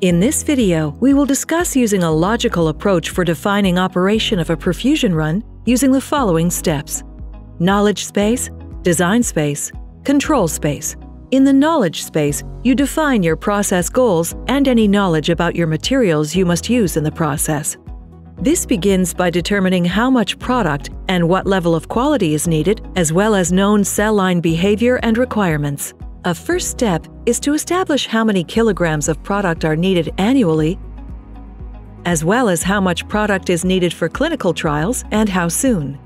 In this video, we will discuss using a logical approach for defining operation of a perfusion run using the following steps. Knowledge space, design space, control space. In the knowledge space, you define your process goals and any knowledge about your materials you must use in the process. This begins by determining how much product and what level of quality is needed, as well as known cell line behavior and requirements. A first step is to establish how many kilograms of product are needed annually, as well as how much product is needed for clinical trials and how soon.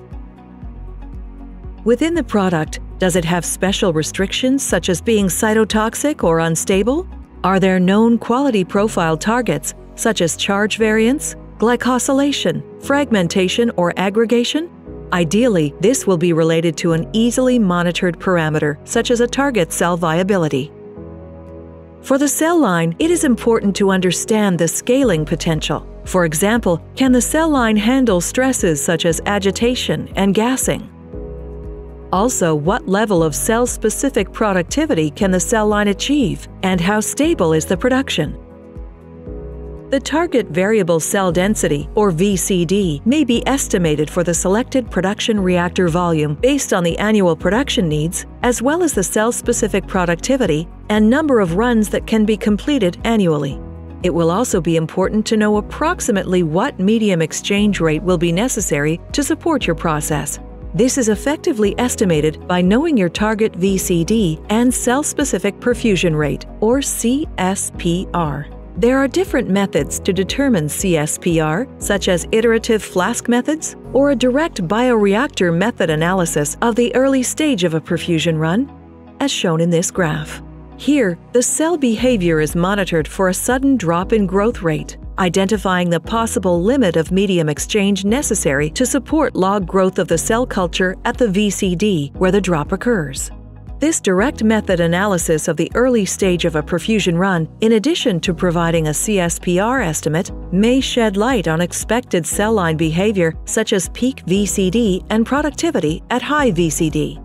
Within the product, does it have special restrictions such as being cytotoxic or unstable? Are there known quality profile targets such as charge variance, glycosylation, fragmentation, or aggregation? Ideally, this will be related to an easily monitored parameter, such as a target cell viability. For the cell line, it is important to understand the scaling potential. For example, can the cell line handle stresses such as agitation and gassing? Also, what level of cell-specific productivity can the cell line achieve, and how stable is the production? The target variable cell density, or VCD, may be estimated for the selected production reactor volume based on the annual production needs, as well as the cell-specific productivity and number of runs that can be completed annually. It will also be important to know approximately what medium exchange rate will be necessary to support your process. This is effectively estimated by knowing your target VCD and cell-specific perfusion rate, or CSPR. There are different methods to determine CSPR, such as iterative flask methods or a direct bioreactor method analysis of the early stage of a perfusion run, as shown in this graph. Here, the cell behavior is monitored for a sudden drop in growth rate, identifying the possible limit of medium exchange necessary to support log growth of the cell culture at the VCD where the drop occurs. This direct method analysis of the early stage of a perfusion run, in addition to providing a CSPR estimate, may shed light on expected cell line behavior such as peak VCD and productivity at high VCD.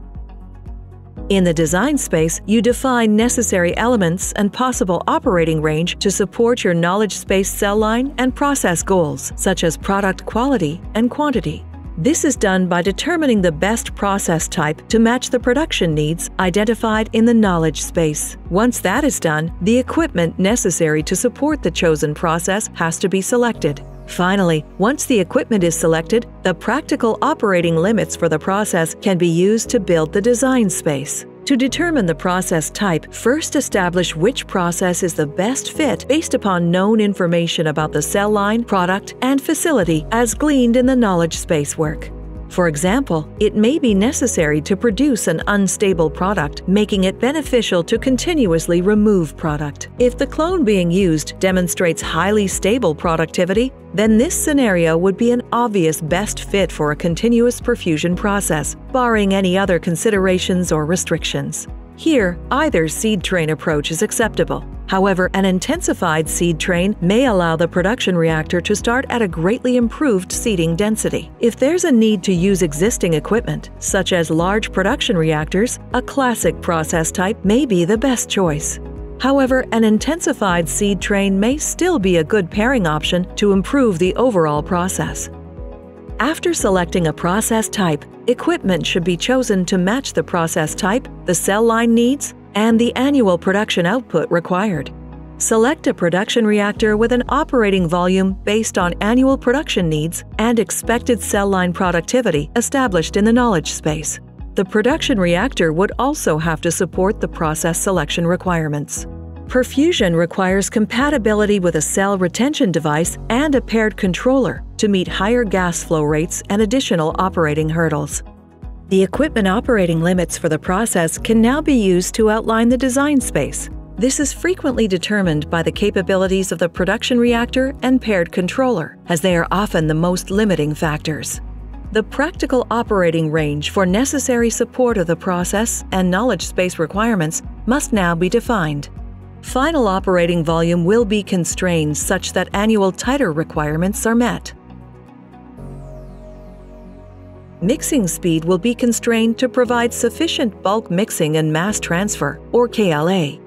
In the design space, you define necessary elements and possible operating range to support your knowledge space cell line and process goals, such as product quality and quantity. This is done by determining the best process type to match the production needs identified in the knowledge space. Once that is done, the equipment necessary to support the chosen process has to be selected. Finally, once the equipment is selected, the practical operating limits for the process can be used to build the design space. To determine the process type, first establish which process is the best fit based upon known information about the cell line, product, and facility as gleaned in the knowledge space work. For example, it may be necessary to produce an unstable product, making it beneficial to continuously remove product. If the clone being used demonstrates highly stable productivity, then this scenario would be an obvious best fit for a continuous perfusion process, barring any other considerations or restrictions. Here, either seed train approach is acceptable. However, an intensified seed train may allow the production reactor to start at a greatly improved seeding density. If there's a need to use existing equipment, such as large production reactors, a classic process type may be the best choice. However, an intensified seed train may still be a good pairing option to improve the overall process. After selecting a process type, equipment should be chosen to match the process type, the cell line needs, and the annual production output required. Select a production reactor with an operating volume based on annual production needs and expected cell line productivity established in the knowledge space. The production reactor would also have to support the process selection requirements. Perfusion requires compatibility with a cell retention device and a paired controller to meet higher gas flow rates and additional operating hurdles. The equipment operating limits for the process can now be used to outline the design space. This is frequently determined by the capabilities of the production reactor and paired controller, as they are often the most limiting factors. The practical operating range for necessary support of the process and knowledge space requirements must now be defined. Final operating volume will be constrained such that annual titer requirements are met. Mixing speed will be constrained to provide sufficient bulk mixing and mass transfer, or KLA.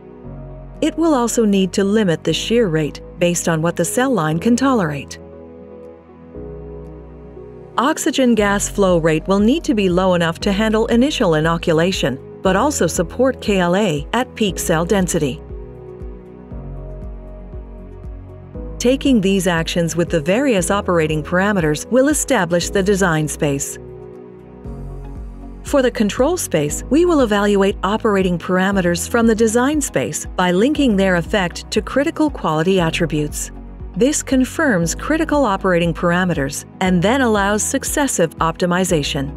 It will also need to limit the shear rate based on what the cell line can tolerate. Oxygen gas flow rate will need to be low enough to handle initial inoculation, but also support KLA at peak cell density. Taking these actions with the various operating parameters will establish the design space. For the control space, we will evaluate operating parameters from the design space by linking their effect to critical quality attributes. This confirms critical operating parameters and then allows successive optimization.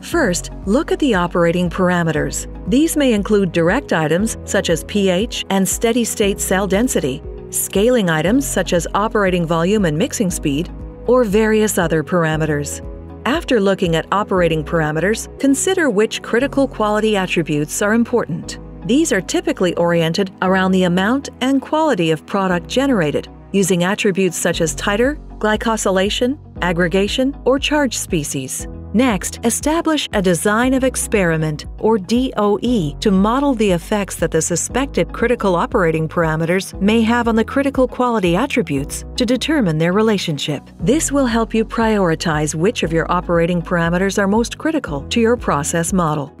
First, look at the operating parameters. These may include direct items such as pH and steady state cell density, scaling items such as operating volume and mixing speed, or various other parameters. After looking at operating parameters, consider which critical quality attributes are important. These are typically oriented around the amount and quality of product generated, using attributes such as titer, glycosylation, aggregation, or charge species. Next, establish a design of experiment, or DOE, to model the effects that the suspected critical operating parameters may have on the critical quality attributes to determine their relationship. This will help you prioritize which of your operating parameters are most critical to your process model.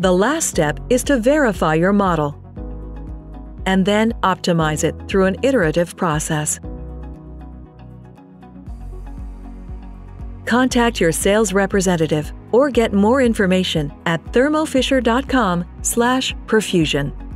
The last step is to verify your model and then optimize it through an iterative process. Contact your sales representative or get more information at thermofisher.com/perfusion.